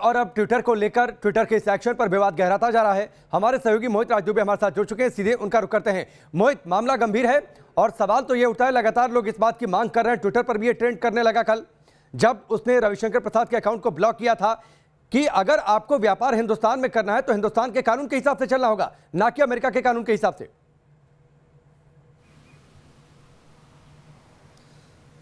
और अब ट्विटर को लेकर ट्विटर के इस एक्शन पर विवाद गहराता जा रहा है। हमारे सहयोगी मोहित राजदूबे हमारे साथ जुड़ चुके हैं, सीधे उनका रुख करते हैं। मोहित, मामला गंभीर है और सवाल तो ये उठता है, लगातार लोग इस बात की मांग कर रहे हैं, ट्विटर पर भी ये ट्रेंड करने लगा कल। जब उसने रविशंकर प्रसाद के अकाउंट को ब्लॉक किया था कि अगर आपको व्यापार हिंदुस्तान में करना है तो हिंदुस्तान के कानून के हिसाब से चलना होगा, ना कि अमेरिका के कानून के हिसाब से।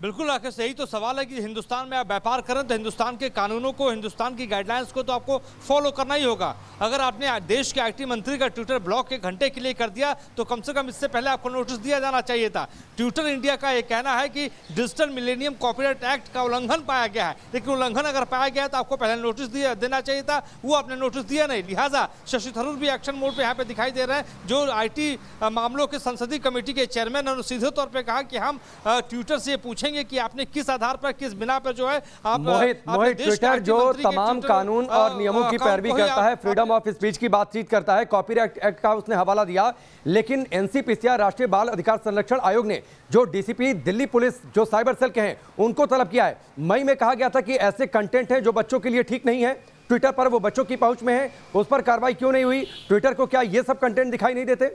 बिल्कुल राकेश यही तो सवाल है कि हिंदुस्तान में आप व्यापार करें तो हिंदुस्तान के कानूनों को, हिंदुस्तान की गाइडलाइंस को तो आपको फॉलो करना ही होगा। अगर आपने देश के आईटी मंत्री का ट्विटर ब्लॉक एक घंटे के लिए कर दिया तो कम से कम इससे पहले आपको नोटिस दिया जाना चाहिए था। ट्विटर इंडिया का यह कहना है कि डिजिटल मिलेनियम कॉपीराइट एक्ट का उल्लंघन पाया गया है। लेकिन उल्लंघन अगर पाया गया तो आपको पहले नोटिस दिया, देना चाहिए था। वो आपने नोटिस दिया नहीं। लिहाजा शशि थरूर भी एक्शन मोड पर यहाँ पे दिखाई दे रहे हैं, जो आईटी मामलों के संसदीय कमेटी के चेयरमैन ने सीधे तौर पर कहा कि हम ट्विटर से पूछेंगे पूछेंगे कि आपने किस आधार पर किस बिना पर जो है आप मोहित मोहित ट्विटर जो तमाम कानून और नियमों की पैरवी करता है फ्रीडम ऑफ़ स्पीच की बातचीत करता है कॉपीराइट एक्ट का उसने हवाला दिया। लेकिन एनसीपीसीआर राष्ट्रीय बाल अधिकार संरक्षण आयोग ने जो डीसीपी दिल्ली पुलिस जो साइबर सेल के हैं उनको तलब किया है। मई में कहा गया था कि ऐसे कंटेंट है जो बच्चों के लिए ठीक नहीं है। ट्विटर पर वो बच्चों की पहुँच में है उस पर कार्रवाई क्यों नहीं हुई? ट्विटर को क्या ये सब कंटेंट दिखाई नहीं देते?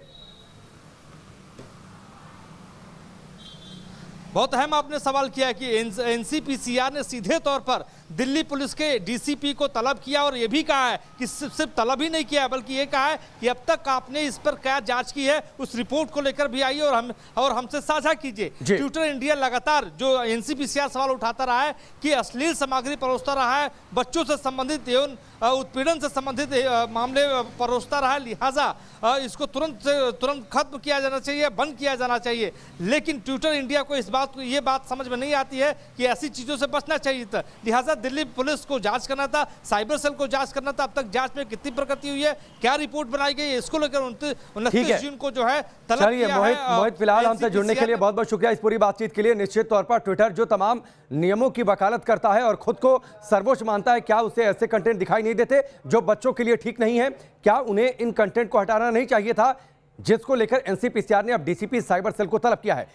बहुत अहम आपने सवाल किया कि एनसीपीसीआर ने सीधे तौर पर दिल्ली पुलिस के डीसीपी को तलब किया और यह भी कहा है कि सिर्फ़ सिर्फ़ तलब ही नहीं किया है बल्कि ये कहा है कि अब तक आपने इस पर क्या जाँच की है उस रिपोर्ट को लेकर भी आइए और हम और हमसे साझा कीजिए। ट्विटर इंडिया लगातार जो एनसीपीसीआर सवाल उठाता रहा है कि अश्लील सामग्री परोसता रहा है बच्चों से संबंधित एवं उत्पीड़न से संबंधित मामले परोसता रहा है लिहाजा इसको तुरंत तुरंत खत्म किया जाना चाहिए बंद किया जाना चाहिए। लेकिन ट्विटर इंडिया को इस बात को ये बात समझ में नहीं आती है कि ऐसी चीज़ों से बचना चाहिए था। लिहाजा दिल्ली पुलिस को जाँच करना था साइबर सेल को जाँच करना था अब तक जाँच में कितनी प्रगति हुई है क्या रिपोर्ट बनाई गई है इसको लेकर उनतीस जून को जो है चलिए मोहित मोहित फ़िलहाल हमसे जुड़ने के लिए बहुत बहुत शुक्रिया इस पूरी बातचीत के लिए। निश्चित तौर पर ट्विटर जो तमाम नियमों की वकालत करता है और खुद को सर्वोच्च मानता है क्या उसे ऐसे कंटेंट दिखाई नहीं देते जो बच्चों के लिए ठीक नहीं है? क्या उन्हें इन कंटेंट को हटाना नहीं चाहिए था जिसको लेकर एनसीपीसीआर ने अब डीसीपी साइबर सेल को तलब किया है?